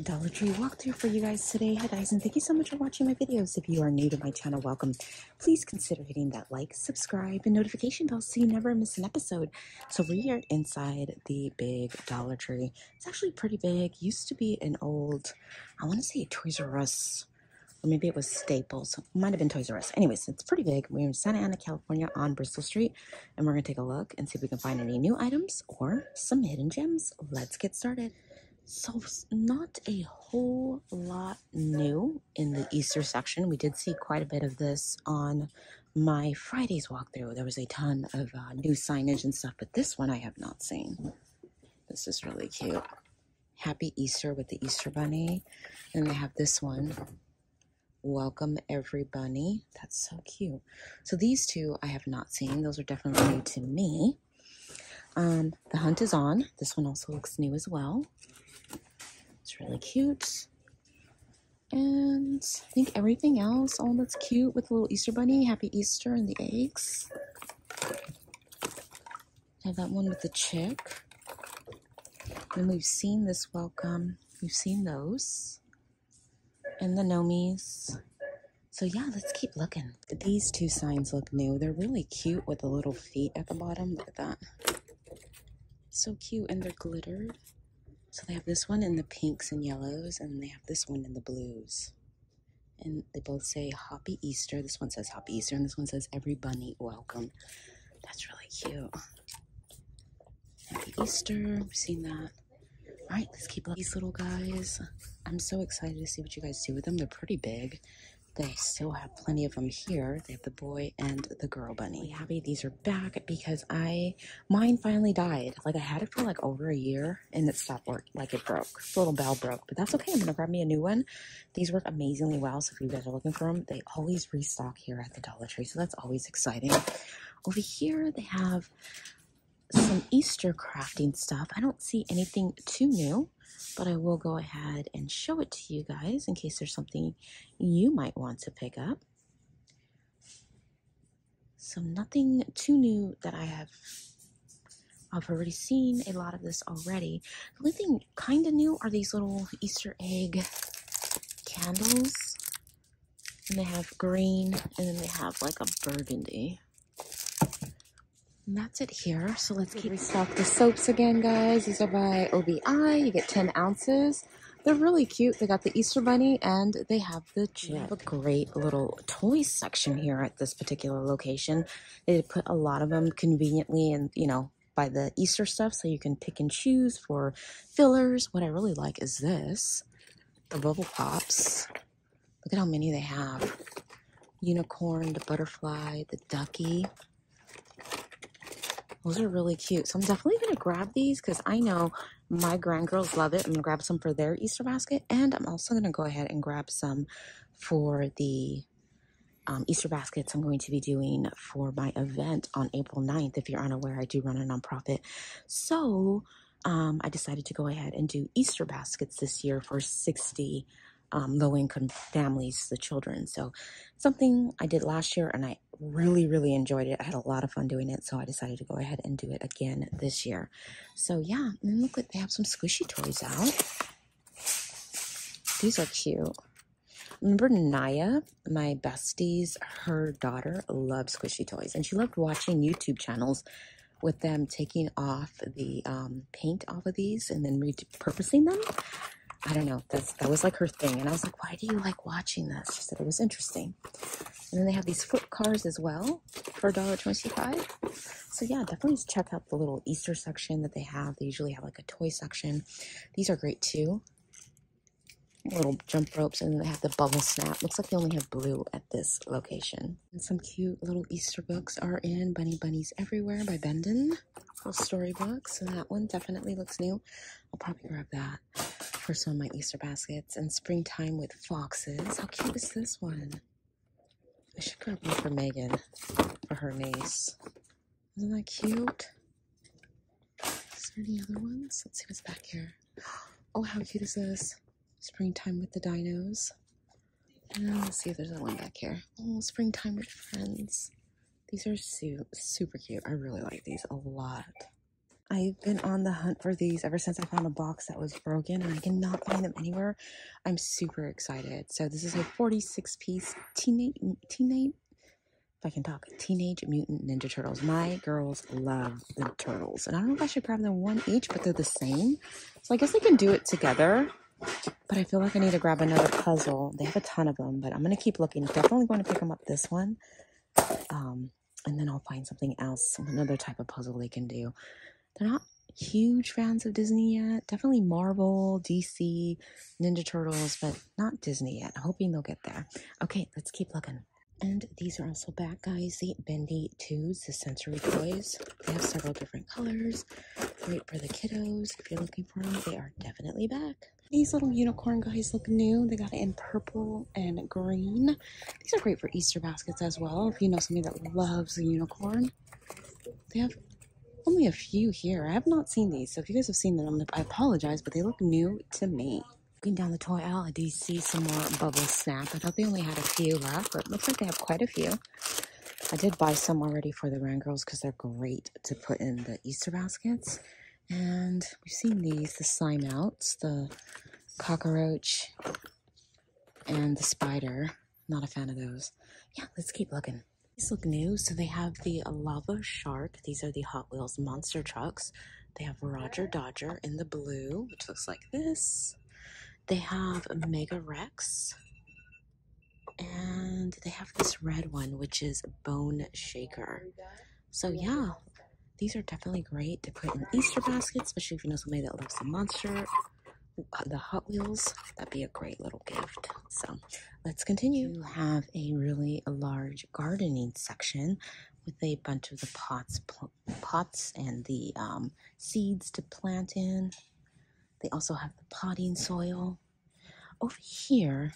Dollar Tree walkthrough for you guys today. Hi guys, and thank you so much for watching my videos. If you are new to my channel, welcome. Please consider hitting that like, subscribe, and notification bell so you never miss an episode. So we're inside the big Dollar Tree. It's actually pretty big. Used to be an old, I want to say Toys R Us, or maybe it was Staples. Might have been Toys R Us. Anyways, it's pretty big. We're in Santa Ana, California on Bristol Street, and we're going to take a look and see if we can find any new items or some hidden gems. Let's get started. So, not a whole lot new in the Easter section. We did see quite a bit of this on my Friday's walkthrough. There was a ton of uh, new signage and stuff, but this one I have not seen. This is really cute. Happy Easter with the Easter Bunny. And they have this one. Welcome every bunny. That's so cute. So these two I have not seen. Those are definitely new to me. Um, the hunt is on. This one also looks new as well. It's really cute. And I think everything else, all that's cute with the little Easter bunny, Happy Easter, and the eggs. I have that one with the chick. And we've seen this welcome. We've seen those. And the Nomies. So yeah, let's keep looking. These two signs look new. They're really cute with the little feet at the bottom. Look at that. So cute. And they're glittered. So they have this one in the pinks and yellows, and they have this one in the blues. And they both say Happy Easter. This one says Happy Easter, and this one says Every Bunny Welcome. That's really cute. Happy Easter. We've seen that. All right, let's keep these little guys. I'm so excited to see what you guys do with them. They're pretty big. They still have plenty of them here. They have the boy and the girl bunny. Happy these are back because I mine finally died. Like I had it for like over a year and it stopped work. Like it broke. The little bell broke, but that's okay. I'm gonna grab me a new one. These work amazingly well. So if you guys are looking for them, they always restock here at the Dollar Tree. So that's always exciting. Over here they have some Easter crafting stuff. I don't see anything too new but I will go ahead and show it to you guys in case there's something you might want to pick up. So nothing too new that I have I've already seen a lot of this already. The only thing kind of new are these little Easter egg candles. And they have green and then they have like a burgundy. And that's it here. So let's keep restock the soaps again, guys. These are by OBI. You get 10 ounces. They're really cute. They got the Easter Bunny and they have the They have a great little toy section here at this particular location. They put a lot of them conveniently and, you know, by the Easter stuff so you can pick and choose for fillers. What I really like is this. The Bubble Pops. Look at how many they have. Unicorn, the butterfly, the ducky. Those are really cute. So I'm definitely going to grab these because I know my grandgirls love it. I'm going to grab some for their Easter basket. And I'm also going to go ahead and grab some for the um, Easter baskets I'm going to be doing for my event on April 9th. If you're unaware, I do run a nonprofit. So um, I decided to go ahead and do Easter baskets this year for 60 um, low income families, the children. So, something I did last year and I really, really enjoyed it. I had a lot of fun doing it. So, I decided to go ahead and do it again this year. So, yeah, and look they have some squishy toys out. These are cute. Remember Naya, my bestie's, her daughter loves squishy toys and she loved watching YouTube channels with them taking off the um, paint off of these and then repurposing them. I don't know. That's that was like her thing, and I was like, "Why do you like watching this?" She said it was interesting. And then they have these flip cars as well for a dollar twenty-five. So yeah, definitely check out the little Easter section that they have. They usually have like a toy section. These are great too. Little jump ropes, and they have the bubble snap. Looks like they only have blue at this location. And some cute little Easter books are in Bunny Bunnies Everywhere by Bendon. Little storybooks, and that one definitely looks new. I'll probably grab that for some of my Easter baskets and springtime with foxes. How cute is this one? I should grab one for Megan for her niece. Isn't that cute? Is there any other ones? Let's see what's back here. Oh, how cute is this? Springtime with the dinos. And let's see if there's another one back here. Oh, springtime with friends. These are su super cute. I really like these a lot. I've been on the hunt for these ever since I found a box that was broken and I cannot find them anywhere. I'm super excited. So this is a 46 piece teenage teenage if I can talk, Teenage Mutant Ninja Turtles. My girls love the turtles. And I don't know if I should grab them one each, but they're the same. So I guess I can do it together. But I feel like I need to grab another puzzle. They have a ton of them, but I'm going to keep looking. Definitely going to pick them up this one. Um, and then I'll find something else, another type of puzzle they can do. They're not huge fans of Disney yet. Definitely Marvel, DC, Ninja Turtles, but not Disney yet. I'm hoping they'll get there. Okay, let's keep looking. And these are also back, guys. The Bendy 2s, the sensory toys. They have several different colors. Great for the kiddos. If you're looking for them, they are definitely back. These little unicorn guys look new. They got it in purple and green. These are great for Easter baskets as well. If you know somebody that loves a unicorn. They have only a few here. I have not seen these. So if you guys have seen them, I apologize, but they look new to me. Looking down the toy aisle, I do see some more Bubble Snap. I thought they only had a few left, but looks like they have quite a few. I did buy some already for the Grand Girls because they're great to put in the Easter baskets. And we've seen these, the slime outs, the cockroach, and the spider. Not a fan of those. Yeah, let's keep looking. These look new. So they have the lava shark. These are the Hot Wheels monster trucks. They have Roger Dodger in the blue, which looks like this. They have Mega Rex. And they have this red one, which is Bone Shaker. So, yeah, these are definitely great to put in Easter baskets, especially if you know somebody that loves the monster, the Hot Wheels. That'd be a great little gift. So, let's continue. You have a really large gardening section with a bunch of the pots, pots and the um, seeds to plant in. They also have the potting soil. Over here,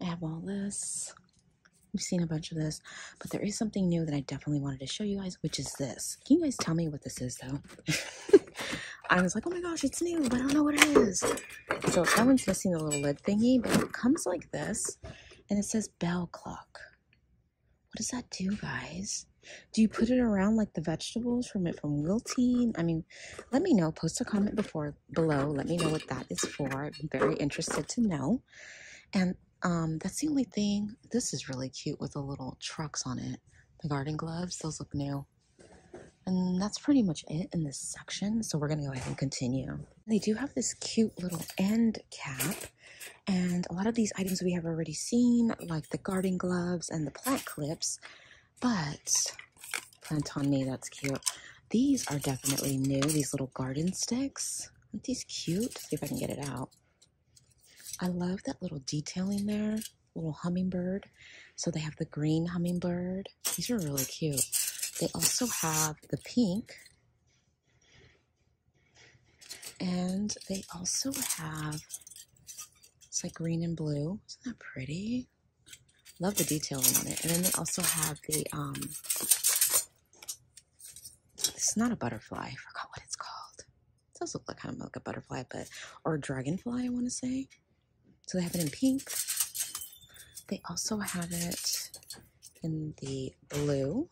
I have all this. We've seen a bunch of this, but there is something new that I definitely wanted to show you guys, which is this. Can you guys tell me what this is, though? I was like, oh my gosh, it's new, but I don't know what it is. So that one's missing the little lid thingy, but it comes like this, and it says bell clock. What does that do, guys? Do you put it around like the vegetables from it from wilting? I mean, let me know. Post a comment before below. Let me know what that is for. I'm very interested to know. And um, that's the only thing. This is really cute with the little trucks on it. The garden gloves, those look new. And that's pretty much it in this section. So we're going to go ahead and continue. They do have this cute little end cap. And a lot of these items we have already seen, like the garden gloves and the plant clips. But plant on me, that's cute. These are definitely new, these little garden sticks. Aren't these cute? See if I can get it out. I love that little detailing there, little hummingbird. So they have the green hummingbird. These are really cute. They also have the pink. And they also have, it's like green and blue. Isn't that pretty? Love the detailing on it. And then they also have the, um, it's not a butterfly. I forgot what it's called. It does look like kind of like a butterfly, but, or a dragonfly, I want to say. So they have it in pink. They also have it in the blue.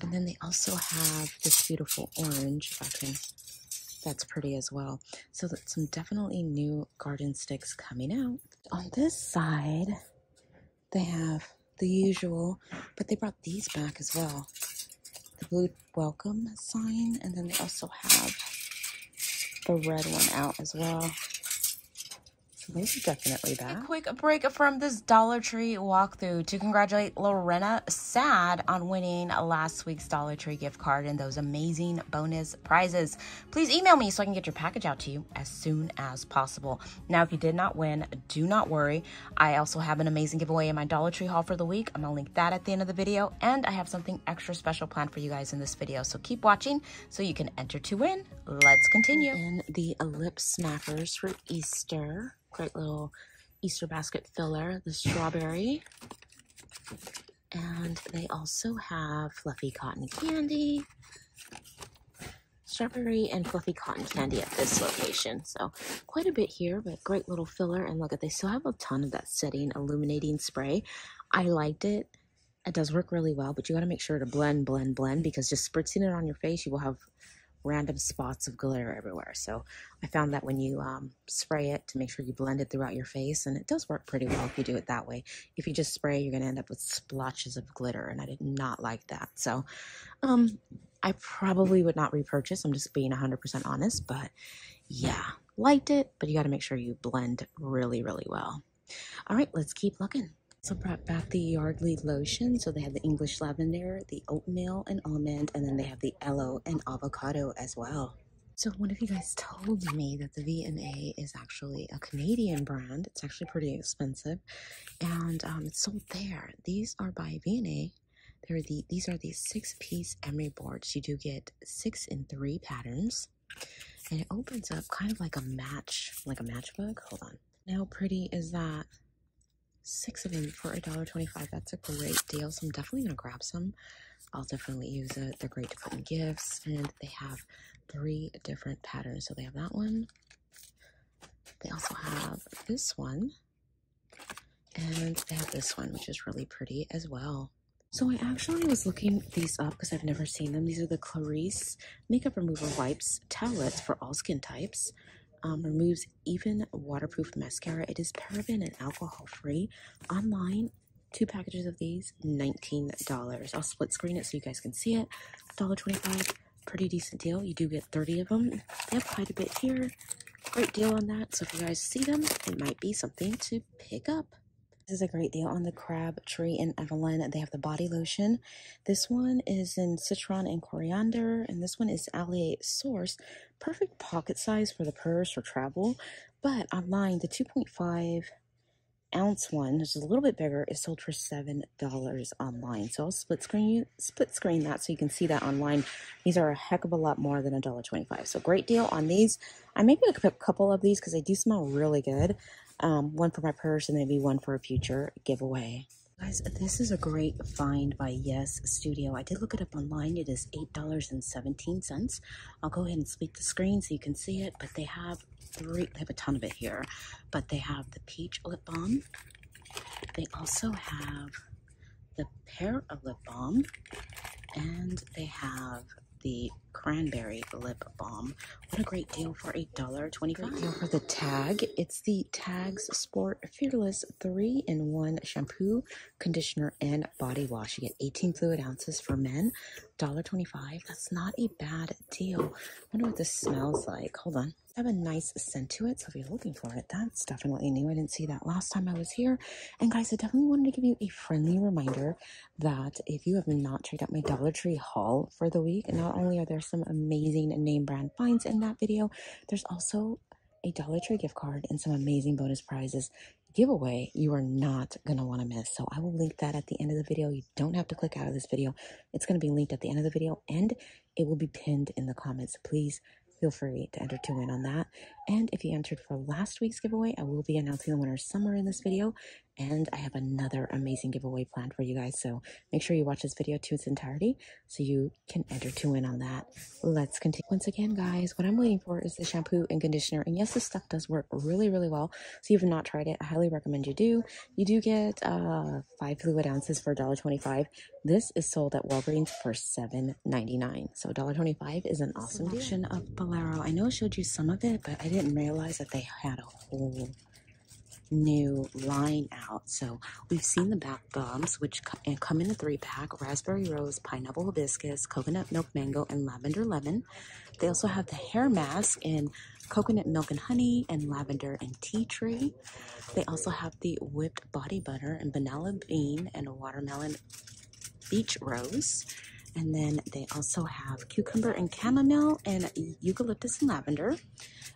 And then they also have this beautiful orange, if I can, that's pretty as well. So that's some definitely new garden sticks coming out. On this side, they have the usual, but they brought these back as well. The blue welcome sign, and then they also have the red one out as well. Are definitely back. A quick break from this Dollar Tree walkthrough to congratulate Lorena Sad on winning last week's Dollar Tree gift card and those amazing bonus prizes. Please email me so I can get your package out to you as soon as possible. Now, if you did not win, do not worry. I also have an amazing giveaway in my Dollar Tree haul for the week. I'm going to link that at the end of the video. And I have something extra special planned for you guys in this video. So keep watching so you can enter to win. Let's continue. In the lip smackers for Easter great little Easter basket filler, the strawberry. And they also have fluffy cotton candy, strawberry and fluffy cotton candy at this location. So quite a bit here, but great little filler. And look at, they still have a ton of that setting illuminating spray. I liked it. It does work really well, but you got to make sure to blend, blend, blend because just spritzing it on your face, you will have random spots of glitter everywhere. So I found that when you um, spray it to make sure you blend it throughout your face, and it does work pretty well if you do it that way. If you just spray, you're going to end up with splotches of glitter, and I did not like that. So um, I probably would not repurchase. I'm just being 100% honest, but yeah, liked it, but you got to make sure you blend really, really well. All right, let's keep looking. So brought back the Yardley lotion. So they have the English lavender, the oatmeal and almond, and then they have the aloe and avocado as well. So one of you guys told me that the V&A is actually a Canadian brand. It's actually pretty expensive, and um, it's sold there. These are by V&A. They're the these are the six-piece emery boards. You do get six in three patterns, and it opens up kind of like a match, like a matchbook. Hold on. How pretty is that? Six of them for a dollar twenty-five. That's a great deal. So I'm definitely gonna grab some. I'll definitely use it. They're great to put in gifts, and they have three different patterns. So they have that one. They also have this one, and they have this one, which is really pretty as well. So I actually was looking these up because I've never seen them. These are the Clarisse Makeup Remover Wipes Towelettes for all skin types um, removes even waterproof mascara. It is paraben and alcohol free. Online, two packages of these, $19. I'll split screen it so you guys can see it. $1.25, pretty decent deal. You do get 30 of them. They have quite a bit here. Great deal on that. So if you guys see them, it might be something to pick up. This is a great deal on the Crabtree and Evelyn. They have the body lotion. This one is in citron and coriander, and this one is Allié Source. Perfect pocket size for the purse or travel. But online, the 2.5 ounce one, which is a little bit bigger, is sold for seven dollars online. So I'll split screen you split screen that so you can see that online. These are a heck of a lot more than a dollar twenty-five. So great deal on these. I may pick a couple of these because they do smell really good. Um, one for my purse and maybe one for a future giveaway. Guys, this is a great find by Yes Studio. I did look it up online. It is $8.17. I'll go ahead and split the screen so you can see it, but they have three, they have a ton of it here, but they have the peach lip balm. They also have the pear lip balm, and they have the cranberry lip balm. What a great deal for a dollar twenty-five. Deal for the tag. It's the Tags Sport Fearless 3-in-1 shampoo, conditioner, and body wash. You get 18 fluid ounces for men. $1.25. That's not a bad deal. I wonder what this smells like. Hold on I have a nice scent to it. So if you're looking for it, that's definitely new. I didn't see that last time I was here. And guys, I definitely wanted to give you a friendly reminder that if you have not checked out my Dollar Tree haul for the week, not only are there some amazing name brand finds in that video, there's also a Dollar Tree gift card and some amazing bonus prizes giveaway you are not going to want to miss. So I will link that at the end of the video. You don't have to click out of this video. It's going to be linked at the end of the video and it will be pinned in the comments. Please feel free to enter to win on that. And if you entered for last week's giveaway, I will be announcing the winner somewhere in this video. And I have another amazing giveaway planned for you guys. So make sure you watch this video to its entirety so you can enter to win on that. Let's continue. Once again, guys, what I'm waiting for is the shampoo and conditioner. And yes, this stuff does work really, really well. So if you've not tried it, I highly recommend you do. You do get uh, five fluid ounces for $1.25. This is sold at Walgreens for $7.99. So $1.25 is an awesome option of Bolero. I know I showed you some of it, but I didn't realize that they had a whole new line out. So we've seen the bath bombs, which come in a three pack raspberry rose, pineapple hibiscus, coconut milk mango, and lavender lemon. They also have the hair mask in coconut milk and honey, and lavender and tea tree. They also have the whipped body butter and vanilla bean and watermelon beach rose. And then they also have cucumber and chamomile and eucalyptus and lavender.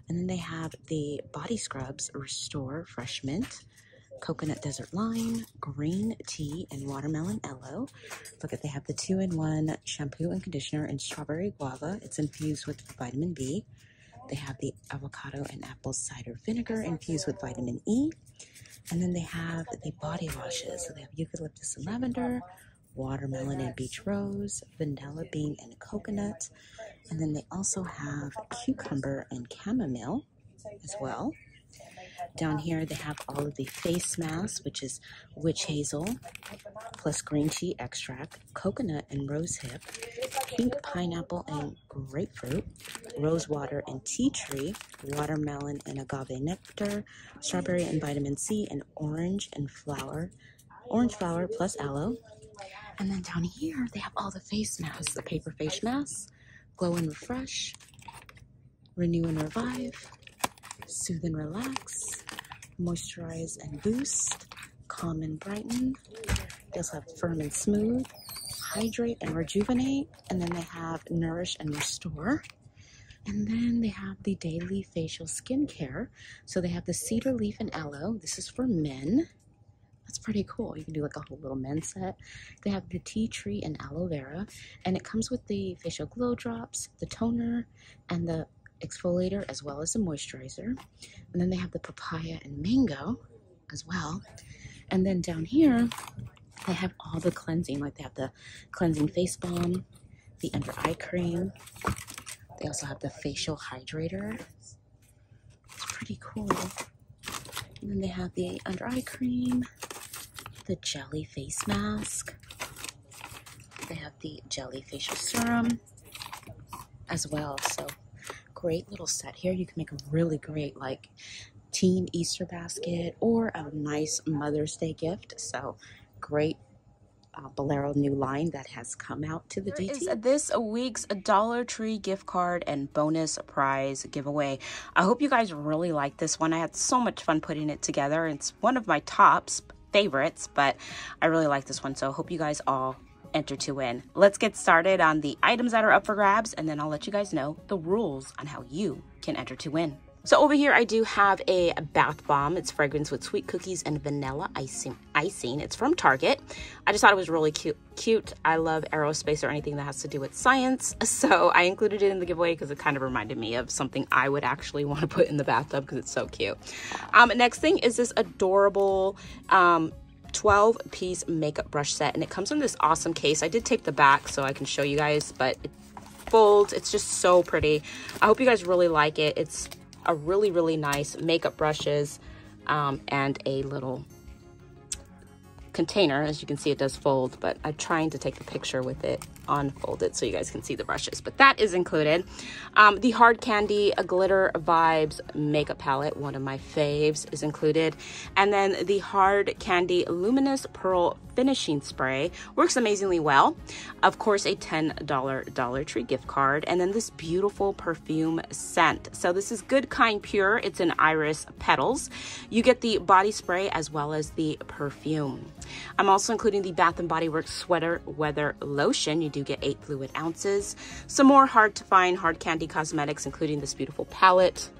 And then they have the body scrubs Restore Fresh Mint, Coconut Desert Lime, Green Tea, and Watermelon Aloe. Look at they have the two-in-one shampoo and conditioner and strawberry guava. It's infused with vitamin B. They have the avocado and apple cider vinegar infused with vitamin E. And then they have the body washes. So they have eucalyptus and lavender, watermelon and beach rose, vanilla bean and coconut. And then they also have cucumber and chamomile as well. Down here, they have all of the face masks, which is witch hazel, plus green tea extract, coconut and rose hip, pink pineapple and grapefruit, rose water and tea tree, watermelon and agave nectar, strawberry and vitamin C, and orange and flower, orange flower plus aloe. And then down here, they have all the face masks, the paper face masks, glow and refresh, renew and revive, soothe and relax, moisturize and boost, calm and brighten. They also have firm and smooth, hydrate and rejuvenate, and then they have nourish and restore. And then they have the daily facial skincare. So they have the cedar leaf and aloe. This is for men. That's pretty cool. You can do like a whole little men's set. They have the tea tree and aloe vera, and it comes with the facial glow drops, the toner, and the exfoliator as well as the moisturizer. And then they have the papaya and mango as well. And then down here, they have all the cleansing, like they have the cleansing face balm, the under eye cream. They also have the facial hydrator. It's pretty cool. And then they have the under eye cream, the jelly face mask. They have the jelly facial serum as well. So great little set here. You can make a really great like teen Easter basket or a nice Mother's Day gift. So great uh, Bolero new line that has come out to the Here DT. is this week's Dollar Tree gift card and bonus prize giveaway. I hope you guys really like this one. I had so much fun putting it together. It's one of my tops favorites, but I really like this one. So I hope you guys all enter to win. Let's get started on the items that are up for grabs, and then I'll let you guys know the rules on how you can enter to win. So over here, I do have a bath bomb. It's fragrance with sweet cookies and vanilla icing. icing. It's from Target. I just thought it was really cute. Cute. I love aerospace or anything that has to do with science. So I included it in the giveaway because it kind of reminded me of something I would actually want to put in the bathtub because it's so cute. Um, next thing is this adorable um, 12 piece makeup brush set and it comes in this awesome case. I did tape the back so I can show you guys, but it folds. It's just so pretty. I hope you guys really like it. It's a really, really nice makeup brushes um, and a little container. As you can see, it does fold, but I'm trying to take the picture with it unfolded so you guys can see the brushes. But that is included. Um, the Hard Candy a Glitter Vibes makeup palette, one of my faves, is included. And then the Hard Candy Luminous Pearl finishing spray works amazingly well. Of course, a $10 Dollar Tree gift card, and then this beautiful perfume scent. So this is Good Kind Pure. It's in Iris Petals. You get the body spray as well as the perfume. I'm also including the Bath and Body Works Sweater Weather Lotion. You do get eight fluid ounces. Some more hard to find hard candy cosmetics, including this beautiful palette.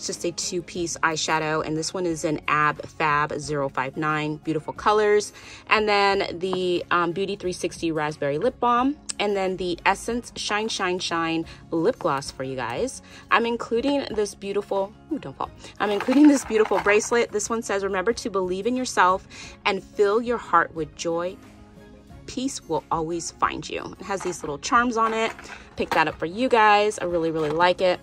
It's just a two-piece eyeshadow, and this one is an Ab Fab 059. Beautiful colors. And then the um, Beauty 360 Raspberry Lip Balm, and then the Essence Shine Shine Shine Lip Gloss for you guys. I'm including this beautiful, ooh, don't fall. I'm including this beautiful bracelet. This one says, remember to believe in yourself and fill your heart with joy, peace will always find you. It has these little charms on it. Pick that up for you guys. I really, really like it.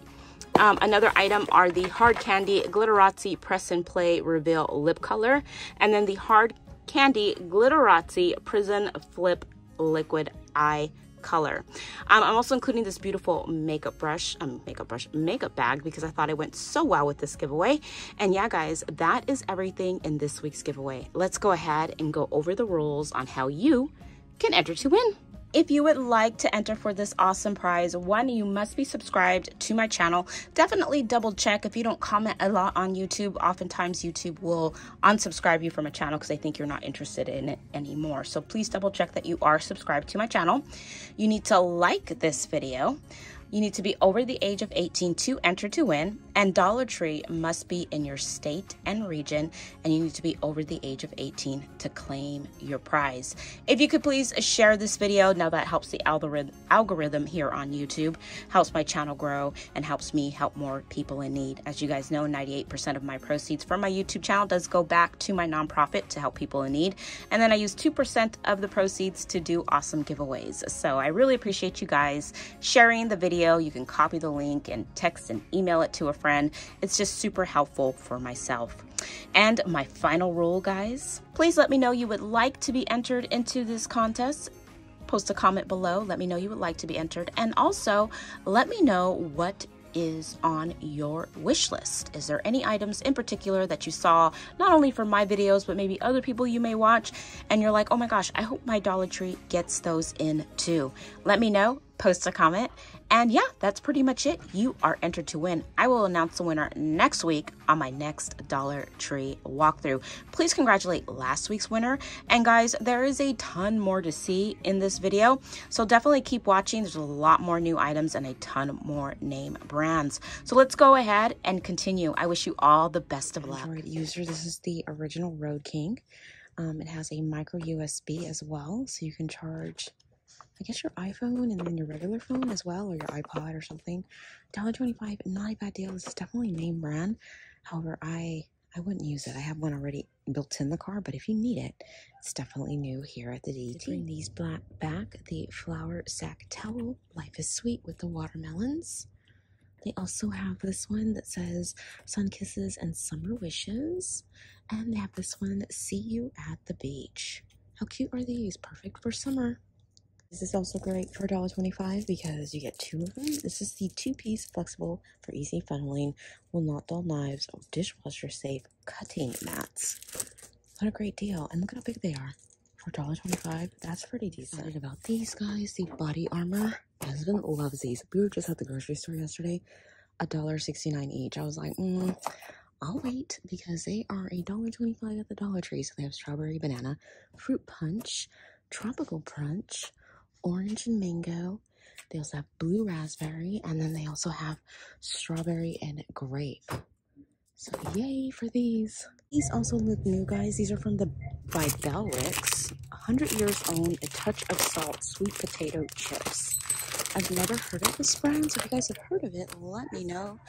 Um, another item are the Hard Candy Glitterazzi Press and Play Reveal Lip Color. And then the Hard Candy Glitterazzi Prison Flip Liquid Eye color. Um, I'm also including this beautiful makeup brush, um, makeup brush, makeup bag because I thought it went so well with this giveaway. And yeah, guys, that is everything in this week's giveaway. Let's go ahead and go over the rules on how you can enter to win. If you would like to enter for this awesome prize, one, you must be subscribed to my channel. Definitely double check if you don't comment a lot on YouTube. Oftentimes, YouTube will unsubscribe you from a channel because they think you're not interested in it anymore. So please double check that you are subscribed to my channel. You need to like this video. You need to be over the age of 18 to enter to win, and Dollar Tree must be in your state and region, and you need to be over the age of 18 to claim your prize. If you could please share this video, now that helps the algorithm here on YouTube, helps my channel grow, and helps me help more people in need. As you guys know, 98% of my proceeds from my YouTube channel does go back to my nonprofit to help people in need, and then I use 2% of the proceeds to do awesome giveaways. So I really appreciate you guys sharing the video video, you can copy the link and text and email it to a friend. It's just super helpful for myself. And my final rule, guys, please let me know you would like to be entered into this contest post a comment below. Let me know you would like to be entered. And also, let me know what is on your wish list. Is there any items in particular that you saw, not only from my videos, but maybe other people you may watch, and you're like, oh my gosh, I hope my Dollar Tree gets those in too? Let me know, post a comment, and yeah, that's pretty much it. You are entered to win. I will announce the winner next week on my next Dollar Tree walkthrough. Please congratulate last week's winner. And guys, there is a ton more to see in this video. So definitely keep watching. There's a lot more new items and a ton more name brands. So let's go ahead and continue. I wish you all the best of luck. Android user, this is the original Road King. Um, it has a micro USB as well, so you can charge I guess your iPhone and then your regular phone as well, or your iPod or something. $1.25, not a bad deal. This is definitely name brand. However, I I wouldn't use it. I have one already built in the car, but if you need it, it's definitely new here at the DT. Bring these black back, the flour sack towel. Life is sweet with the watermelons. They also have this one that says sun kisses and summer wishes. And they have this one, see you at the beach. How cute are these? Perfect for summer. This is also great for $1.25 because you get two of them. This is the two-piece flexible for easy funneling, will not dull knives, or dishwasher safe cutting mats. What a great deal. And look at how big they are. For $1.25, that's pretty decent. Excited about these guys, the BodyArmor. My husband loves these. We were just at the grocery store yesterday. $1.69 each. I was like, mm, I'll wait because they are $1.25 at the Dollar Tree. So they have strawberry banana, fruit punch, tropical punch, orange and mango. They also have blue raspberry, and then they also have strawberry and grape. So yay for these. These also look new, guys. These are from the by Ballreich's. 100 years old, a touch of salt, sweet potato chips. I've never heard of this brand, so if you guys have heard of it, let me know.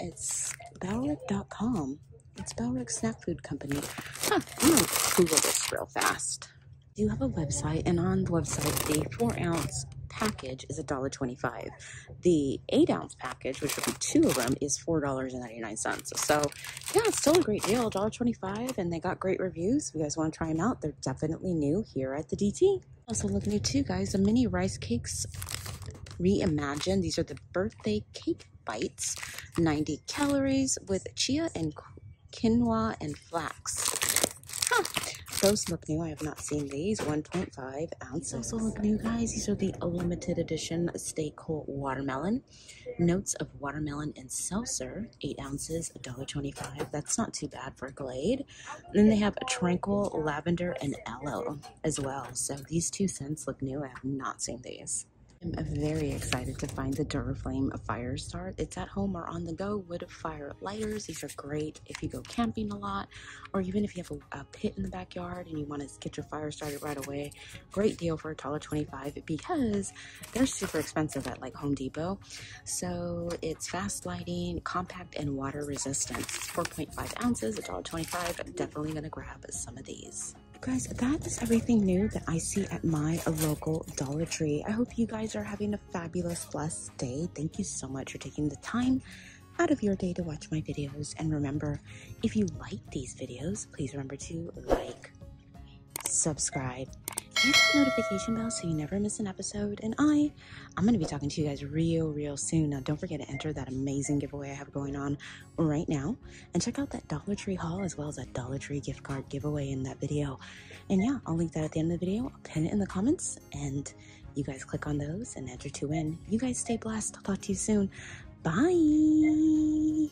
It's Ballreich.com. It's Ballreich Snack Food Company. Huh, I'm gonna Google this real fast do have a website, and on the website, the four ounce package is $1.25. The eight ounce package, which would be two of them, is $4.99. So, yeah, it's still a great deal $1.25, and they got great reviews. If you guys want to try them out, they're definitely new here at the DT. Also, look new too, guys. The mini rice cakes reimagined. These are the birthday cake bites, 90 calories with chia and quinoa and flax. Huh. Those look new. I have not seen these. 1.5 ounces. Also look new, guys. These are the limited edition Stay Cool Watermelon. Notes of watermelon and seltzer. 8 ounces, $1.25. That's not too bad for Glade. And then they have a Tranquil Lavender and Aloe as well. So these two scents look new. I have not seen these. I'm very excited to find the Duraflame Fire Start. It's at home or on the go wood fire lighters. These are great if you go camping a lot or even if you have a, a pit in the backyard and you want to get your fire started right away. Great deal for $1.25 because they're super expensive at like Home Depot. So it's fast lighting, compact, and water resistant. 4.5 ounces, $1.25. Definitely going to grab some of these. Guys, that is everything new that I see at my local Dollar Tree. I hope you guys are having a fabulous, blessed day. Thank you so much for taking the time out of your day to watch my videos. And remember, if you like these videos, please remember to like, subscribe, hit the notification bell so you never miss an episode. And I, I'm going to be talking to you guys real, real soon. Now, don't forget to enter that amazing giveaway I have going on right now. And check out that Dollar Tree haul as well as that Dollar Tree gift card giveaway in that video. And yeah, I'll link that at the end of the video. I'll pin it in the comments. And you guys click on those and enter to win. You guys stay blessed. I'll talk to you soon. Bye.